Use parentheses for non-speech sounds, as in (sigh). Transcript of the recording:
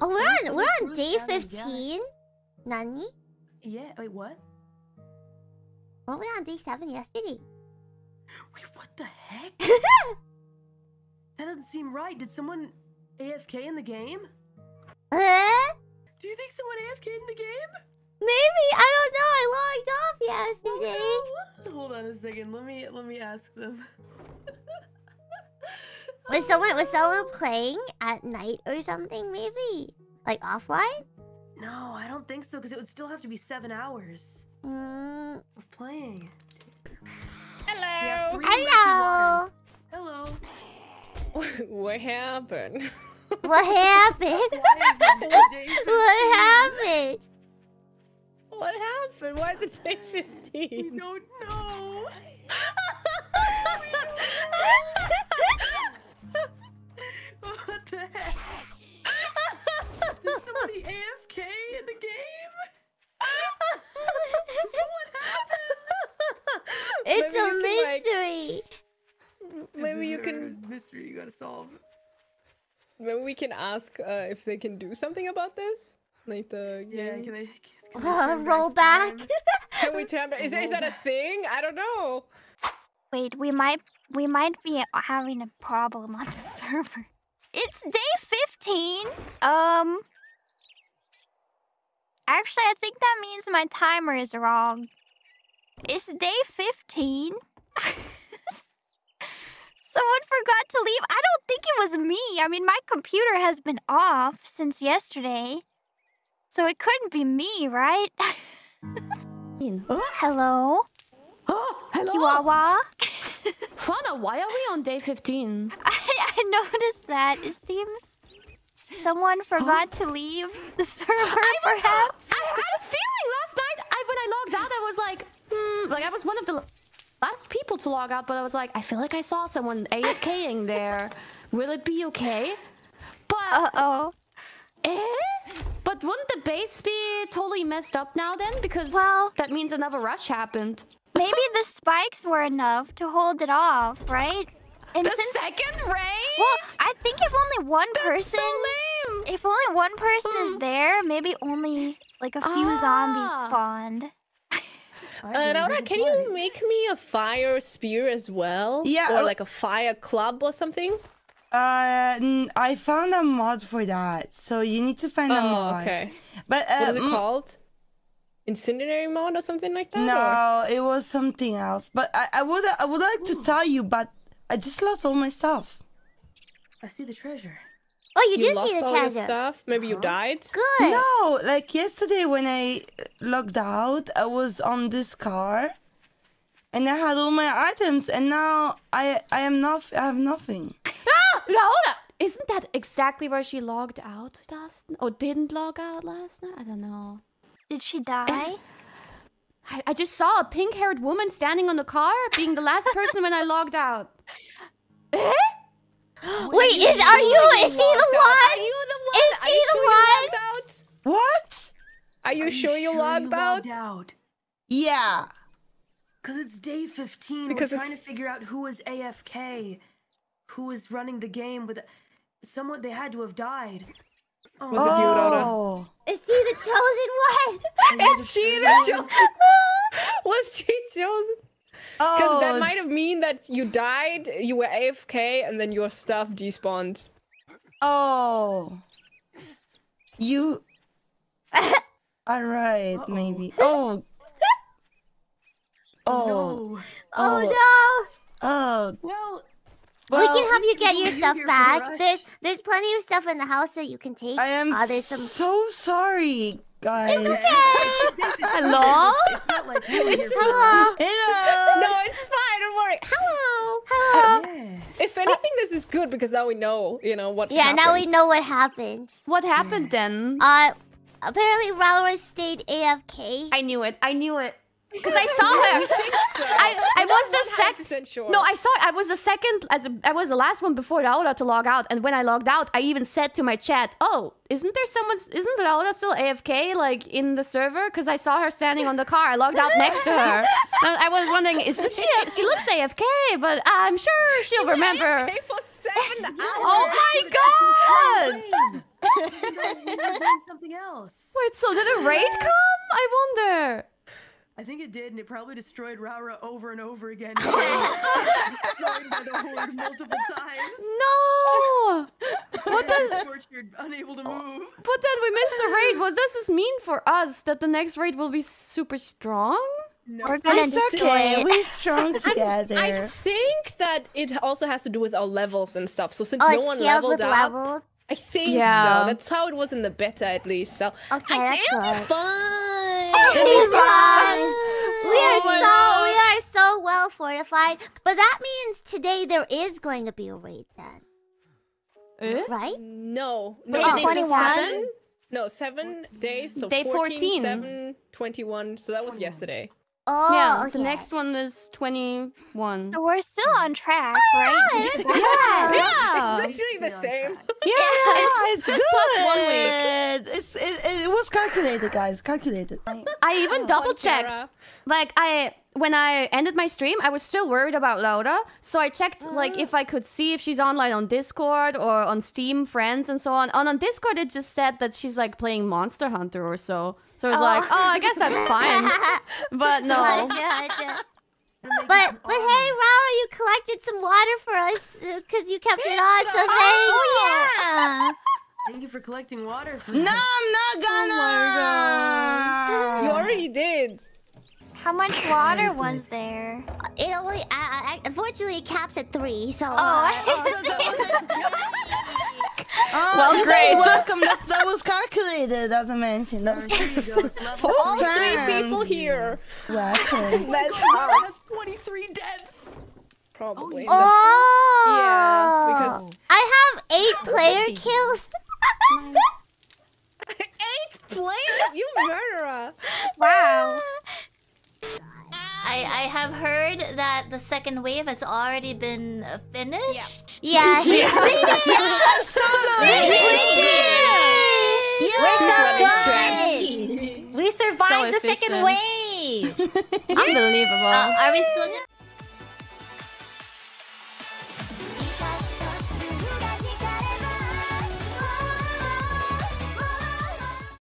Oh, we're on we're on day fifteen. Nani? Yeah, wait, what? Weren't we on day seven yesterday? Wait, what the heck? (laughs) that doesn't seem right. Did someone AFK in the game? Uh, Do you think someone AFK in the game? maybe I don't know. I logged off yesterday. Oh, Hold on a second. Let me let me ask them. (laughs) Was someone was someone playing at night or something? Maybe like offline. No, I don't think so, because it would still have to be seven hours Mm, of playing. Hello. Yeah, hello. Hello. (laughs) (laughs) (laughs) what happened? What happened? Why is it day 15? what happened? What happened? Why is it day 15? We 15? don't know. Maybe you can, like- mystery. Maybe you can. mystery you gotta solve. Maybe we can ask uh, if they can do something about this. Like the Yeah, game. can I? Can Uh, I roll back. time? (laughs) Can we turn back? Is, is that a thing? I don't know. Wait, we might we might be having a problem on the (laughs) server. It's day 15. Um Actually, I think that means my timer is wrong. It's day 15. (laughs) Someone forgot to leave. I don't think it was me. I mean, my computer has been off since yesterday. So it couldn't be me, right? (laughs) Hello? Oh, (gasps) hello. Chihuahua? (laughs) Fauna, why are we on day 15? I, I noticed that. It seems someone forgot (gasps) to leave the server, perhaps. I had a feeling last night. I when I logged out, I was like, hmm, like I was one of the last people to log out, but I was like, I feel like I saw someone AFKing there. Will it be okay? But Uh oh. eh? But wouldn't the base be totally messed up now then? Because Well- that means another rush happened. Maybe the spikes were enough to hold it off, right? And The since second raid. well, I think if only one person, so lame. if only one person is Hmm. there, maybe only like a few zombies Ah. spawned. I Uh, Raora, can play. you make me a fire spear as well? Yeah, Or uh, like a fire club or something? Uh, n- I found a mod for that, so you need to find a Oh, mod. okay. But uh, What is it called? Incendiary mod or something like that? or- No, it was something else. But I, I would I would like to (gasps) tell you, but I just lost all my stuff. I see the treasure. Oh, you, You did lost see the all your stuff? Maybe you uh-huh. died? Good. No, like yesterday when I uh, logged out, I was on this car, and I had all my items, and now I I am not I have nothing. (laughs) Raora, isn't that exactly where she logged out last or didn't log out last night? I don't know. Did she die? (laughs) I, I just saw a pink haired woman standing on the car being the last person when I logged out. (laughs) Eh? Wait, is are you? Is she the Are one? you the one? Is Are she the sure one? logged out? What? Are you Are sure you logged out? out? Yeah. Because it's day 15. Because We're trying it's- to figure out who was AFK, who was running the game with someone. They had to have died. Oh, Was it oh. you, Raora? Oh. (laughs) Is she the chosen one? Is she the chosen? Was she chosen? Because Oh. that might have mean that you died, you were AFK, and then your stuff despawned. Oh. You. (laughs) All right, maybe. Oh. Oh. no. Oh, Oh. no. Oh. Well, we can help you get your stuff back. There's there's plenty of stuff in the house that you can take. I am Uh, some. so sorry, guys. (laughs) Hello? it's not like we were here for Hello. Hello. No, it's fine, don't worry. Hello! Hello. the- Yeah. If anything, this is good because now we know, you know, what Yeah, now we happened. know what happened. What happened then? Uh, apparently Ralrus stayed AFK. I knew it. I knew it. Because I saw her. I I was the second. sure. No, I saw it. I was the second, as a, I was the last one before Raora to log out. And when I logged out, I even said to my chat, "Oh, isn't there someone? Isn't Raora still AFK like in the server? Because I saw her standing on the car. I logged out next to her. And I was wondering, is she? She looks AFK, but I'm sure she'll remember. Okay, for seven hours. Oh my god! You're doing something else. Wait, so did a raid come? I wonder. I think it did, and it probably destroyed Raora over and over again. (laughs) destroyed by the horde multiple times. No. (laughs) What does? tortured, unable to oh. move. But then we missed a raid. What does this mean for us? That the next raid will be super strong? We're gonna It's okay. it. We're strong (laughs) together. I think that it also has to do with our levels and stuff. So since Oh, no one leveled up, level. I think Yeah. so. That's how it was in the beta, at least. So Okay, I think it'll be good. Fine. It'll be fine. We are Oh so God. we are so well fortified. But that means today there is going to be a raid then. Eh? Right? No, no, Wait, I think 21? seven. No, seven days. So Day 14, 14. 7, 21. So that was yesterday. Oh, yeah, okay. the next one is 21. So we're still on track, right? Yeah, Yeah. (laughs) Yeah. It's literally the same. Yeah, it's just good. plus one week. It's it, it was calculated, guys. Calculated. I even double checked. Like I when I ended my stream, I was still worried about Raora, so I checked like mm. if I could see if she's online on Discord or on Steam friends and so on. And on Discord it just said that she's like playing Monster Hunter or so. So I was like, oh. oh, I guess that's fine. (laughs) But no. Gotcha, gotcha. But but hey, Rawa, you collected some water for us uh, because you kept it on. So thanks. Oh yeah. Thank you for collecting water. For No, I'm not oh gonna. You already did. How much water was there? It only, I, I, unfortunately, it caps at three. So. Oh, uh, (laughs) Oh, (laughs) Oh, well, you great. guys welcome. That, that was calculated, as I mentioned. That was There you go. It's level All three people here. welcome. (laughs) Let's That's 23 deaths. Probably. Oh, oh. Yeah, because- oh. I have eight (laughs) player kills. (laughs) Eight players? You murderer. I, I have heard that the second wave has already been uh, finished. Yeah. Solo. We survived the second wave. (laughs) Unbelievable. Uh, are we still gonna